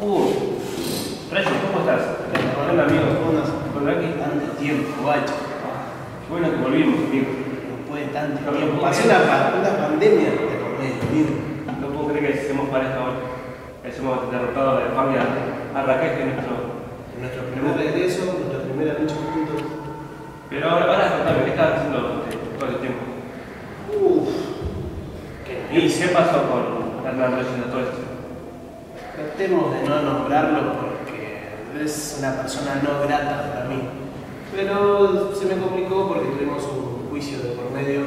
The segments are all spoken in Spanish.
Uh, Reyes, ¿cómo estás? Hola amigo, ¿Cómo andas? Por aquí. Tanto tiempo, guacho. Qué bueno que volvimos, amigo. Después de tanto tiempo. no. una, una pandemia de por medio. No puedo creer que hacemos pareja ahora. Que hemos derrotado de familia a Raquel, que es nuestro. Nuestro primer regreso, nuestra primera lucha juntos. Pero ahora, ahora contame, ¿qué estás haciendo todo el tiempo? Uff. ¿Y qué pasó con Hernán Reyes de todo esto? Tratemos de no nombrarlo porque es una persona no grata para mí. Pero se me complicó porque tuvimos un juicio de por medio. Eh,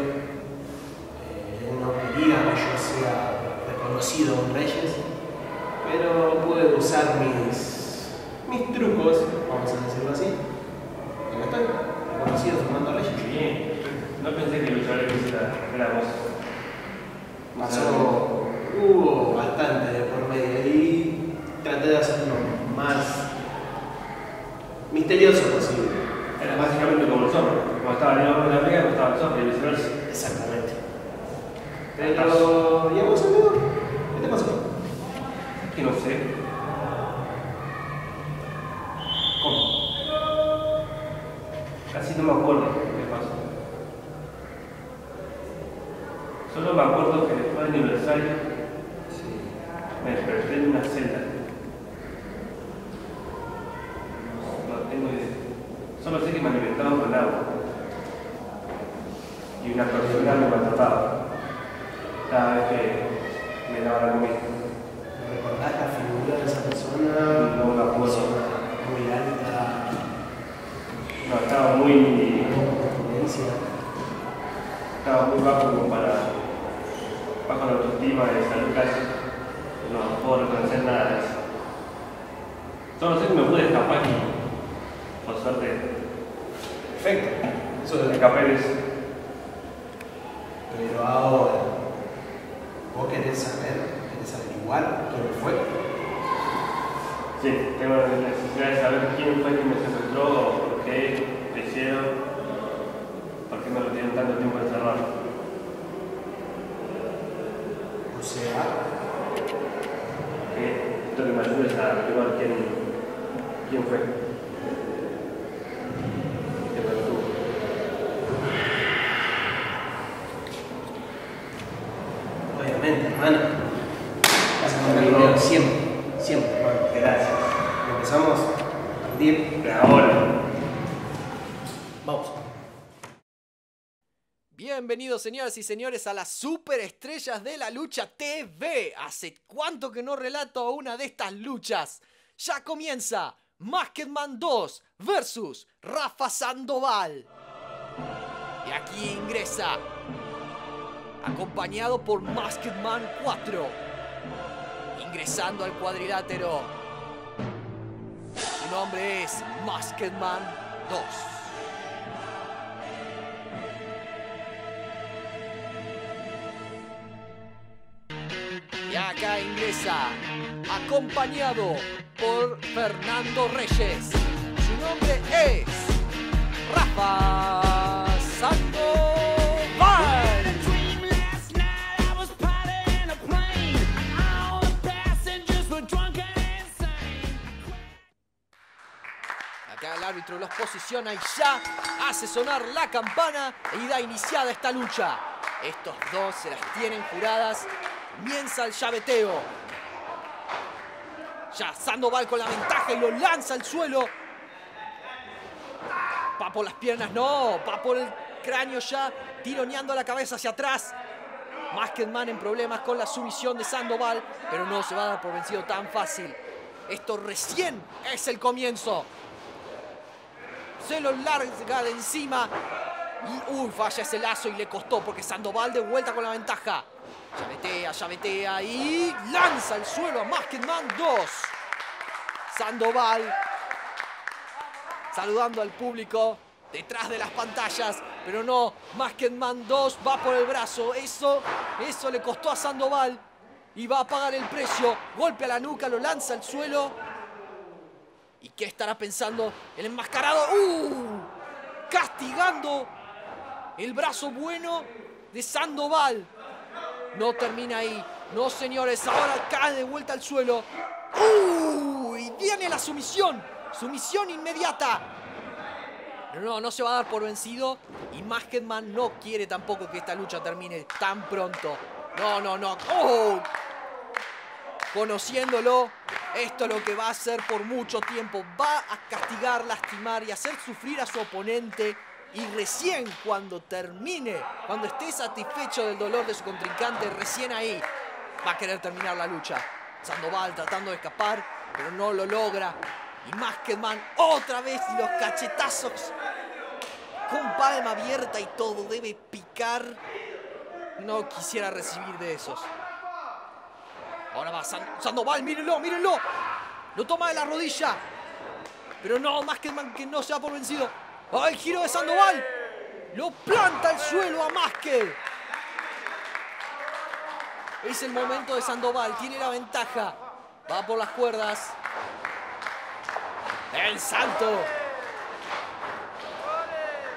no quería que yo sea reconocido en Reyes, pero pude usar mis, mis trucos, vamos a decirlo así. Y estoy, reconocido formando Reyes. Bien. No pensé que el luchador que era, era vos. Pasó, hubo bastante de hacerlo más misterioso posible. Era básicamente como el zorro. Como estaba León con la amiga, como estaba el zorro y viceversa. Exactamente. Pero, ¿y a vos, amigo? ¿Qué te pasó? Que no sé. ¿Cómo? Casi no me acuerdo qué pasó. Solo me acuerdo que después del aniversario me desperté en una celda. No tengo idea. Solo sé que me alimentaban con agua. Y una Cada vez que me daba la comida. ¿Recordás la figura de esa persona? No acuerdo. Persona Muy alta, No, estaba muy. Estaba muy bajo como para. bajo la autoestima de salud casi. No puedo reconocer nada de eso. Solo sé que me pude escapar y. por suerte. Perfecto. Eso de escapé de eso. Pero ahora, ¿vos querés saber, querés averiguar quién fue? Sí, tengo la necesidad de saber quién fue quien me secuestró, por qué lo hicieron, por qué me lo dieron tanto tiempo encerrado. O sea, Que esto que me ayudes a averiguar quién, quién fue. Que me detuvo. Obviamente, hermano. Vas a contar conmigo siempre, siempre. Gracias. Empezamos a partir De ahora. Vamos. Bienvenidos señoras y señores a las superestrellas de la lucha TV. ¿Hace cuánto que no relato una de estas luchas? Ya comienza Masked Man 2 versus Rafa Sandoval. Y aquí ingresa, acompañado por Masked Man 4, ingresando al cuadrilátero. Su nombre es Masked Man 2. Y acá ingresa, acompañado por Fernando Reyes. Su nombre es Rafa los posiciona y ya hace sonar la campana y da iniciada esta lucha. Estos dos se las tienen juradas. Comienza el llaveteo. Ya Sandoval con la ventaja y lo lanza al suelo. Va por las piernas, no. Va por el cráneo ya, tironeando la cabeza hacia atrás. Masked Man en problemas con la sumisión de Sandoval, pero no se va a dar por vencido tan fácil. Esto recién es el comienzo. Se lo larga de encima. Y, uy, falla ese lazo y le costó porque Sandoval de vuelta con la ventaja. Llavetea, llavetea y lanza al suelo a Masked Man 2. Sandoval saludando al público detrás de las pantallas, pero no, Masked Man 2 va por el brazo. Eso, eso le costó a Sandoval y va a pagar el precio. Golpe a la nuca, lo lanza al suelo. ¿Y qué estará pensando el enmascarado? ¡Uh! Castigando el brazo bueno de Sandoval. No termina ahí. No, señores, ahora cae de vuelta al suelo. ¡Uy! Viene la sumisión. Sumisión inmediata. No, no se va a dar por vencido. Y Masketman no quiere tampoco que esta lucha termine tan pronto. No, no, no. ¡Oh! Conociéndolo, esto es lo que va a hacer por mucho tiempo. Va a castigar, lastimar y hacer sufrir a su oponente. Y recién cuando termine, cuando esté satisfecho del dolor de su contrincante, recién ahí va a querer terminar la lucha. Sandoval tratando de escapar, pero no lo logra. Y Masketman otra vez los cachetazos con palma abierta y todo. Debe picar. No quisiera recibir de esos. Ahora va Sandoval, mírenlo, mírenlo. Lo toma de la rodilla. Pero no, Masketman que no se da por vencido. ¡Oh, el giro de Sandoval! Lo planta al suelo a Masked. Es el momento de Sandoval, tiene la ventaja. Va por las cuerdas. El salto.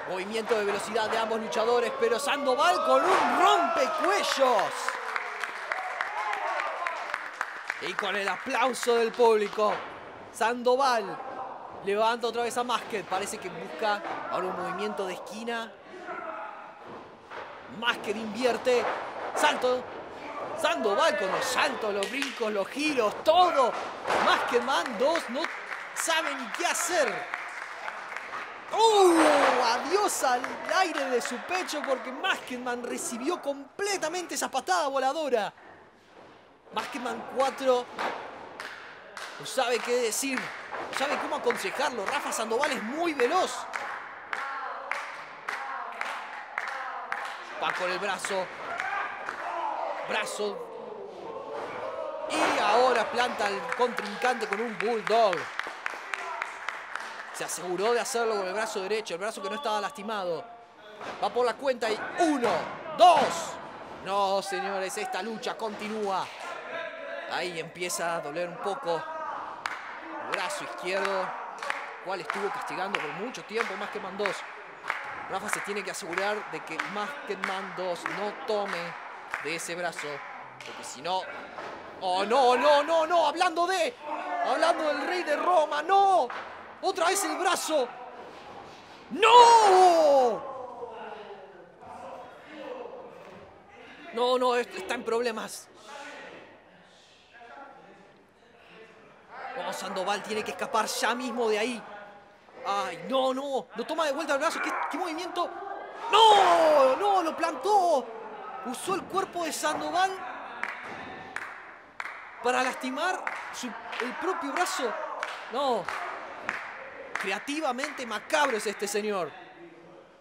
Movimiento de velocidad de ambos luchadores, pero Sandoval con un rompecuellos. Y con el aplauso del público, Sandoval levanta otra vez a Masked. Parece que busca ahora un movimiento de esquina. Masked invierte. Salto Sandoval con los saltos, los brincos, los giros, todo. Más que Man 2 no sabe ni qué hacer. ¡Uh! Adiós al aire de su pecho porque Masketman recibió completamente esa patada voladora. Masketman 4 no sabe qué decir, no sabe cómo aconsejarlo. Rafa Sandoval es muy veloz. Va con el brazo, brazo. Y ahora planta al contrincante con un bulldog. Se aseguró de hacerlo con el brazo derecho, el brazo que no estaba lastimado. Va por la cuenta y uno, dos. No, señores, esta lucha continúa. Ahí empieza a doler un poco el brazo izquierdo, cual estuvo castigando por mucho tiempo más que Man 2. Rafa se tiene que asegurar de que más que Man 2 no tome de ese brazo. Porque si no... ¡Oh, no, no, no, no! Hablando de... Hablando del rey de Roma, no. Otra vez el brazo. ¡No! No, no, está en problemas. Oh, Sandoval tiene que escapar ya mismo de ahí. Ay, no, no. Lo toma de vuelta el brazo. ¿Qué, movimiento? ¡No! ¡No! ¡Lo plantó! usó el cuerpo de Sandoval para lastimar el propio brazo. No, creativamente macabro es este señor.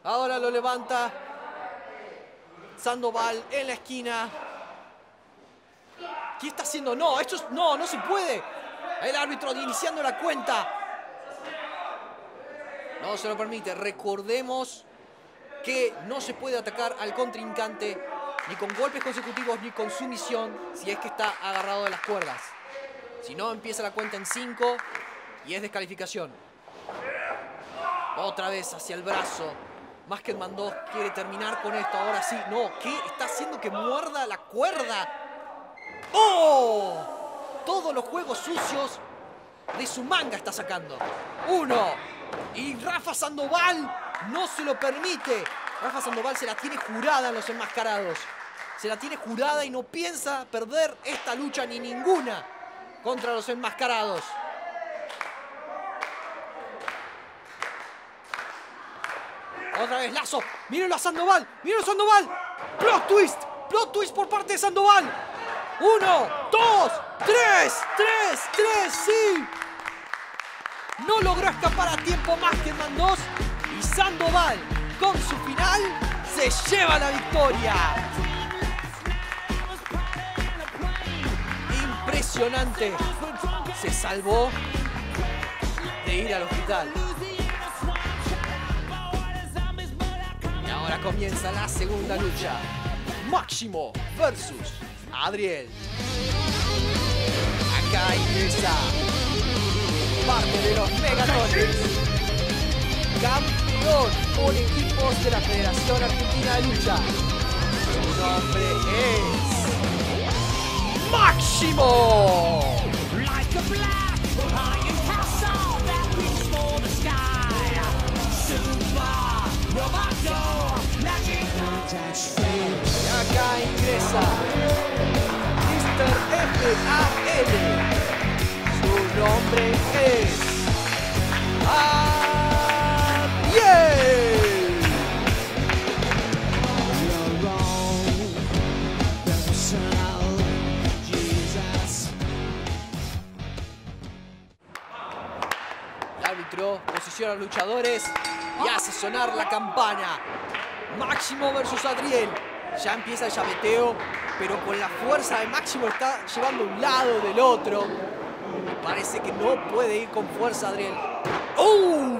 Ahora lo levanta Sandoval en la esquina. ¿Qué está haciendo? No, esto es, no, no se puede. El árbitro iniciando la cuenta. No se lo permite. Recordemos que no se puede atacar al contrincante ni con golpes consecutivos ni con sumisión si es que está agarrado de las cuerdas. Si no, empieza la cuenta en 5 y es descalificación. Otra vez hacia el brazo. Más que mandó quiere terminar con esto. Ahora sí. No, ¿qué? Está haciendo que muerda la cuerda. ¡Oh! Todos los juegos sucios de su manga está sacando. Uno. Y Rafa Sandoval no se lo permite. Rafa Sandoval se la tiene jurada en los enmascarados se la tiene jurada y no piensa perder esta lucha ni ninguna contra los enmascarados. Otra vez Lazo. Mírenlo a Sandoval. Mírenlo a Sandoval. Plot twist. Plot twist por parte de Sandoval. Uno, dos, tres, tres, tres, sí. No logró escapar a tiempo más que Mandos. Y Sandoval, con su final, se lleva la victoria. impresionante. Se salvó de ir al hospital. Y ahora comienza la segunda lucha. Máximo versus Adriel. Acá ingresa parte de los Megatones. Campeón por equipos de la Federación Argentina de Lucha. Su nombre es Máximo. Like a black iron castle that reaches for the sky. Super Roboto. Acá ingresa Mr. F.A.L. Su nombre es Ariel. El árbitro posiciona a los luchadores y hace sonar la campana. Máximo versus Adriel. Ya empieza el llaveteo, pero con la fuerza de Máximo está llevando un lado del otro. Parece que no puede ir con fuerza Adriel. ¡Uh!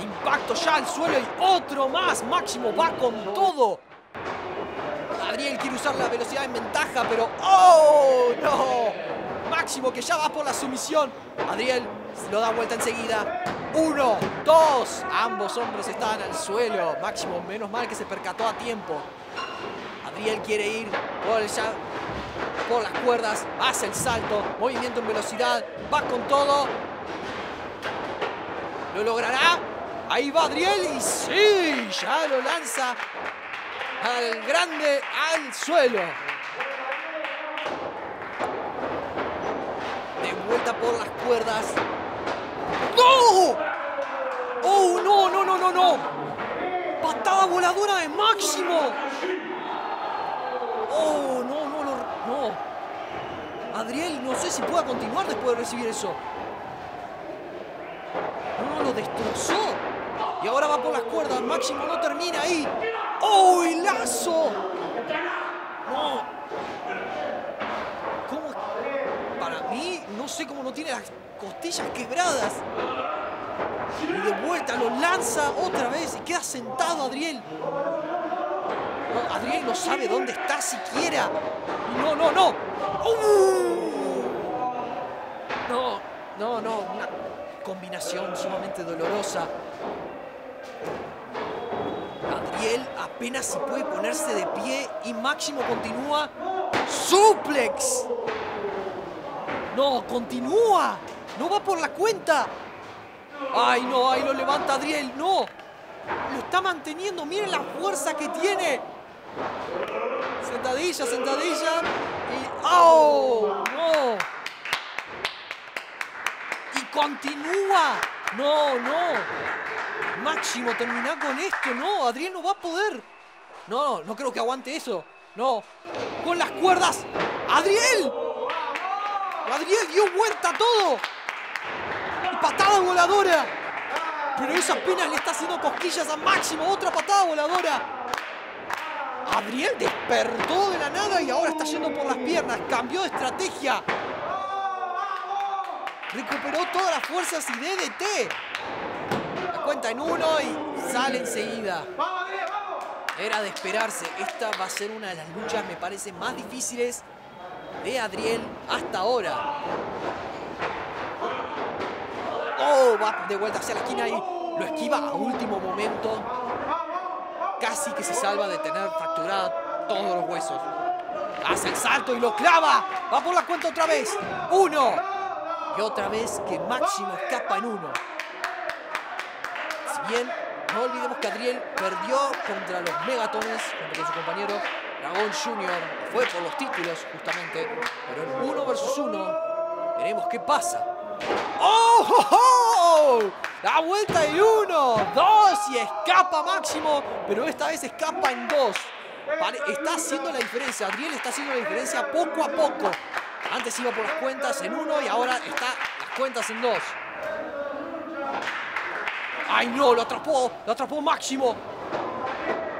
Impacto ya al suelo y otro más. Máximo va con todo. Adriel quiere usar la velocidad en ventaja, pero ¡Oh! ¡No! Máximo que ya va por la sumisión. Adriel lo da vuelta enseguida. Uno, dos. Ambos hombres están al suelo. Máximo, menos mal que se percató a tiempo. Adriel quiere ir por, el por las cuerdas. Hace el salto. Movimiento en velocidad. Va con todo. ¿Lo logrará? Ahí va Adriel y sí, ya lo lanza al grande al suelo. Por las cuerdas. ¡No! ¡Oh, no, no, no, no, no! ¡Patada voladora de Máximo! ¡Oh, no, no, no! no. Adriel, no sé si pueda continuar después de recibir eso. No, lo destrozó. Y ahora va por las cuerdas. Máximo no termina ahí. ¡Oh, el lazo! No. ¿Cómo? Para mí, no sé cómo no tiene las costillas quebradas. Y de vuelta lo lanza otra vez y queda sentado Adriel. No, Adriel no sabe dónde está siquiera. No, no, no. ¡Uh! No, no, no. Una combinación sumamente dolorosa. Adriel apenas si puede ponerse de pie y Máximo continúa. ¡Suplex! No, continúa. No va por la cuenta. Ay, no, ahí lo levanta Adriel. No. Lo está manteniendo. Miren la fuerza que tiene. Sentadilla, sentadilla. Y. ¡Oh! No. Y continúa. No, no. Máximo, termina con esto. No, Adriel no va a poder. No, no creo que aguante eso. No. Con las cuerdas. ¡Adriel! Adriel dio vuelta a todo. Patada voladora. Pero eso apenas le está haciendo cosquillas a Máximo. Otra patada voladora. Adriel despertó de la nada y ahora está yendo por las piernas. Cambió de estrategia. Recuperó todas las fuerzas y DDT. La cuenta en uno y sale enseguida. Era de esperarse. Esta va a ser una de las luchas, me parece, más difíciles de Adriel hasta ahora. Oh, va de vuelta hacia la esquina y lo esquiva a último momento. Casi que se salva de tener fracturada todos los huesos. Hace el salto y lo clava. Va por la cuenta otra vez. Uno. Y otra vez que Máximo escapa en uno. Si bien no olvidemos que Adriel perdió contra los Megatones, junto con su compañero Dragón Jr. Fue por los títulos, justamente. Pero en uno versus uno, veremos qué pasa. ¡Oh! oh, oh! La vuelta en uno, dos y escapa Máximo, pero esta vez escapa en dos. Pare- Está haciendo la diferencia, Adriel está haciendo la diferencia poco a poco. Antes iba por las cuentas en uno y ahora está las cuentas en dos. ¡Ay no! Lo atrapó, lo atrapó Máximo.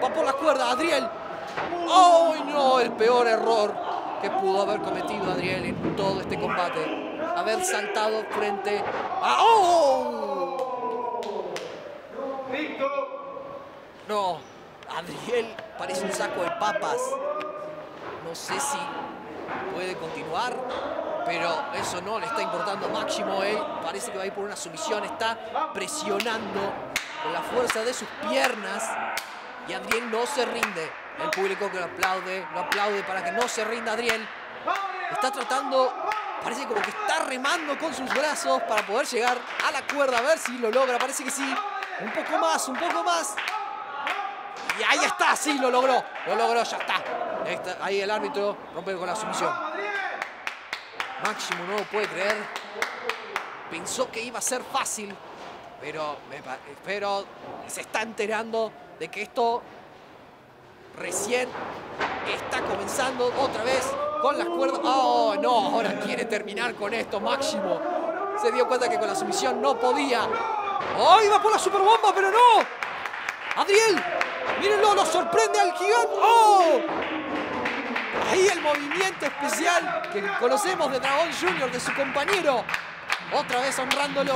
Va por la cuerda, Adriel. ¡Ay no! El peor error que pudo haber cometido Adriel en todo este combate. Haber saltado frente a... ¡Oh! No, Adriel parece un saco de papas. No sé si puede continuar, pero eso no le está importando a Máximo. Él parece que va a ir por una sumisión, está presionando con la fuerza de sus piernas Y Adriel no se rinde. El público que lo aplaude, lo aplaude para que no se rinda Adriel. Está tratando, parece como que está remando con sus brazos para poder llegar a la cuerda, a ver si lo logra. Parece que sí. Un poco más, un poco más. Y ahí está, sí, lo logró. Lo logró, ya está. Ahí, el árbitro rompe con la sumisión. Máximo no lo puede creer. Pensó que iba a ser fácil, pero, pero se está enterando de que esto recién está comenzando otra vez con las cuerdas. ¡Oh, no! Ahora quiere terminar con esto, Máximo. Se dio cuenta que con la sumisión no podía. ¡Oh, iba por la superbomba, pero no! ¡Adriel! ¡Mírenlo! ¡Lo sorprende al gigante! ¡Oh! Ahí el movimiento especial que conocemos de Dragón Jr., de su compañero. Otra vez honrándolo.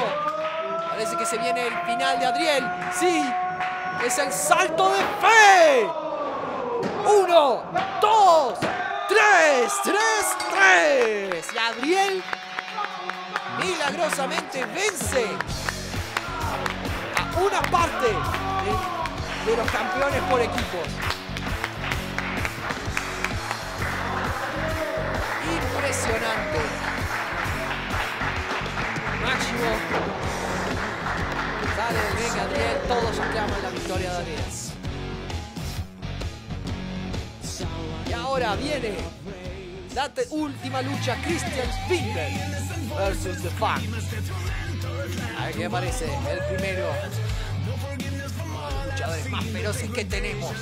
Parece que se viene el final de Adriel. Sí, es el salto de fe. Uno, dos, tres, tres, tres. Y Adriel milagrosamente vence a una parte de, de los campeones por equipos. Adriel, todos aclaman la victoria de Adriel. Y ahora viene la última lucha Christian Spindler versus The Funk. A ver qué parece el primero. Uno de los luchadores más feroces que tenemos.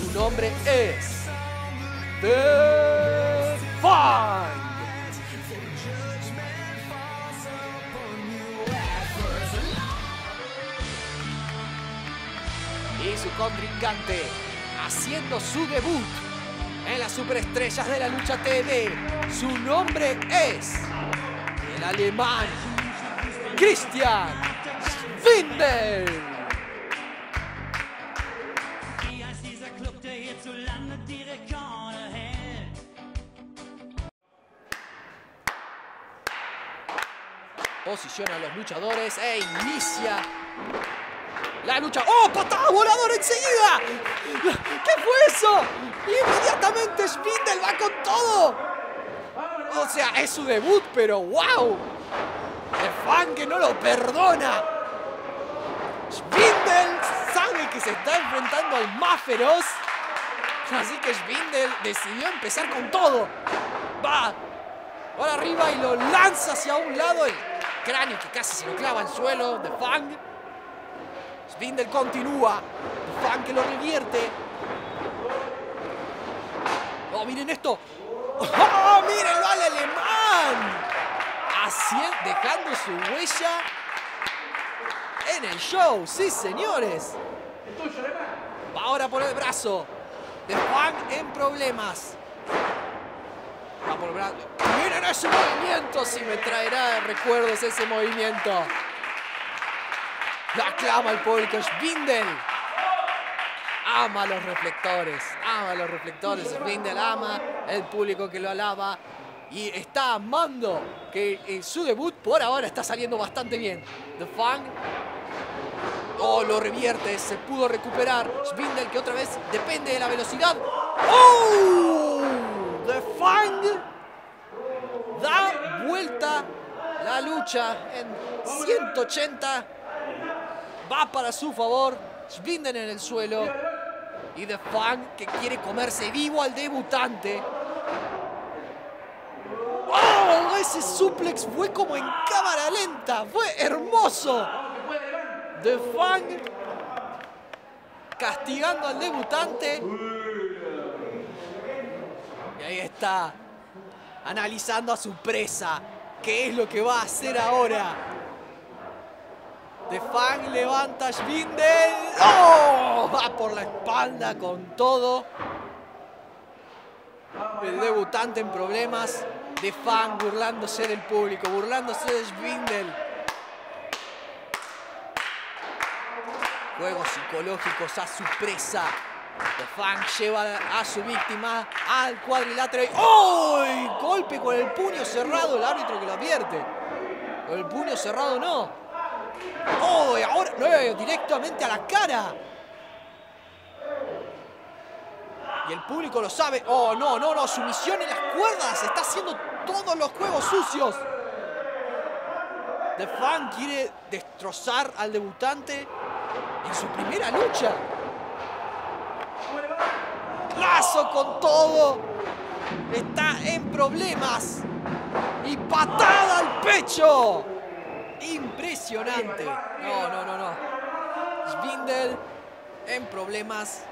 Su nombre es The Funk. Y su contrincante haciendo su debut en las superestrellas de la lucha TV. Su nombre es el alemán Christian Schwindel. Posiciona a los luchadores e inicia la lucha. ¡Oh, patada voladora enseguida! ¿Qué fue eso? Inmediatamente Spindel va con todo. O sea, es su debut, pero ¡wow! El fan que no lo perdona. Spindel sabe que se está enfrentando al más feroz. Así que Spindel decidió empezar con todo. Va por arriba y lo lanza hacia un lado. El cráneo que casi se lo clava al suelo de Fang. Spindel continúa. Fang que lo revierte. Oh, miren esto. ¡Oh, mírenlo al alemán! Hacien- dejando su huella en el show. Sí, señores. Va ahora por el brazo. The Fang en problemas. Va por el brazo. Miren ese movimiento. Si me traerá recuerdos ese movimiento. La aclama el público. Spindel. Ama los reflectores. Ama los reflectores. Spindel ama el público que lo alaba. Y está amando que en su debut por ahora está saliendo bastante bien. The Fang Oh, lo revierte, se pudo recuperar. Spindel que otra vez depende de la velocidad. ¡Oh! The Fang da vuelta la lucha en 180. Va para su favor. Spindel en el suelo. Y The Fang que quiere comerse vivo al debutante. ¡Oh! Ese suplex fue como en cámara lenta. Fue hermoso. The Fang castigando al debutante. Y ahí está, analizando a su presa. ¿Qué es lo que va a hacer ahora? The Fang levanta Schwindel. ¡Oh! Va por la espalda con todo. El debutante en problemas. The Fang burlándose del público, burlándose de Schwindel. Juegos psicológicos a su presa. The Fang lleva a su víctima al cuadrilátero. ¡Oh! Golpe con el puño cerrado. El árbitro que lo advierte. Con el puño cerrado no. ¡Oh! y ahora directamente a la cara. Y el público lo sabe. ¡Oh, no, no, no! Sumisión en las cuerdas. Está haciendo todos los juegos sucios. The Fan quiere destrozar al debutante en su primera lucha. Lazo con todo. Está en problemas. Y patada al pecho. Impresionante. No, no, no, no. Svindel en problemas.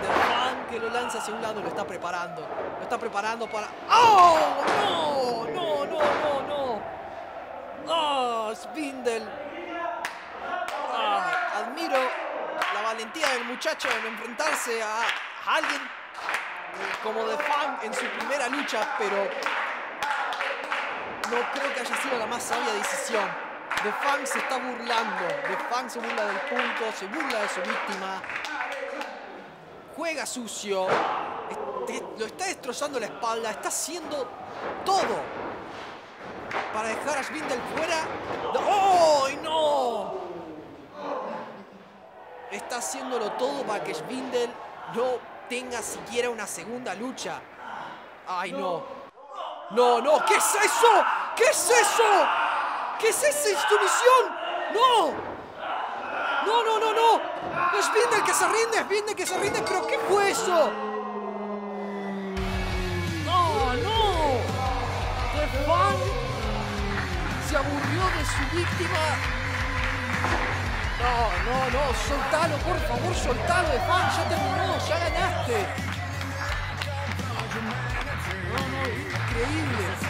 The Fan que lo lanza hacia un lado lo está preparando. Lo está preparando para. ¡Oh! ¡No! ¡No, no, no, no! ¡Oh! Spindle. Ah, admiro la valentía del muchacho en enfrentarse a alguien como The Fan en su primera lucha, pero no creo que haya sido la más sabia decisión. The Fan se está burlando. The Fan se burla del público, se burla de su víctima. Juega sucio. este- lo está destrozando la espalda. Está haciendo todo para dejar a Schwindel fuera. ¡Oh, no! Está haciéndolo todo para que Schwindel no tenga siquiera una segunda lucha. ¡Ay, no! ¡No, no! ¿Qué es eso? ¿Qué es eso? ¿Qué es esa sumisión? ¡No! ¡No, no, no, no! Es Schwindel que se rinde, es Schwindel que se rinde, pero ¿qué fue eso? ¡No, no! The Fan se aburrió de su víctima. No, no, no, soltalo, por favor, soltalo, Fan, ya terminó, ya ganaste. No, no, increíble.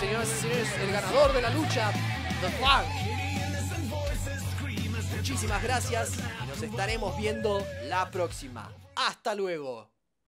Señoras y señores, el ganador de la lucha, The Fan. Muchísimas gracias y nos estaremos viendo la próxima. Hasta luego.